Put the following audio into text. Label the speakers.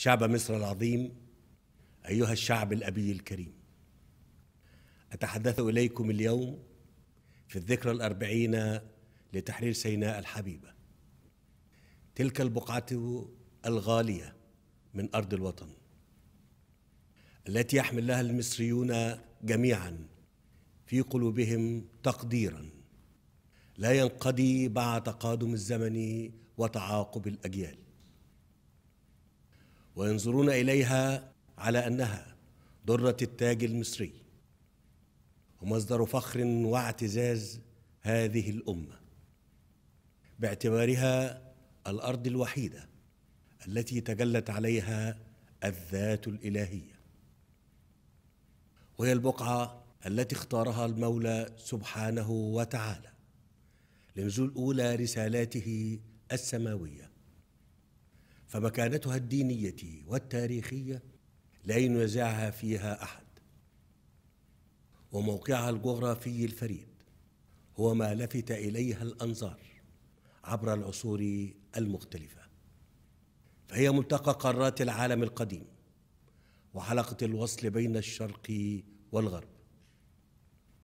Speaker 1: شعب مصر العظيم أيها الشعب الأبي الكريم. أتحدث إليكم اليوم في الذكرى الأربعين لتحرير سيناء الحبيبة. تلك البقعة الغالية من أرض الوطن التي يحمل لها المصريون جميعا في قلوبهم تقديرا. لا ينقضي بعد تقادم الزمن وتعاقب الأجيال. وينظرون إليها على أنها درة التاج المصري ومصدر فخر واعتزاز هذه الأمة باعتبارها الأرض الوحيدة التي تجلت عليها الذات الإلهية. وهي البقعة التي اختارها المولى سبحانه وتعالى لنزول أولى رسالاته السماوية. فمكانتها الدينية والتاريخية لا ينازعها فيها أحد. وموقعها الجغرافي الفريد هو ما لفت إليها الأنظار عبر العصور المختلفة. فهي ملتقى قارات العالم القديم وحلقة الوصل بين الشرق والغرب.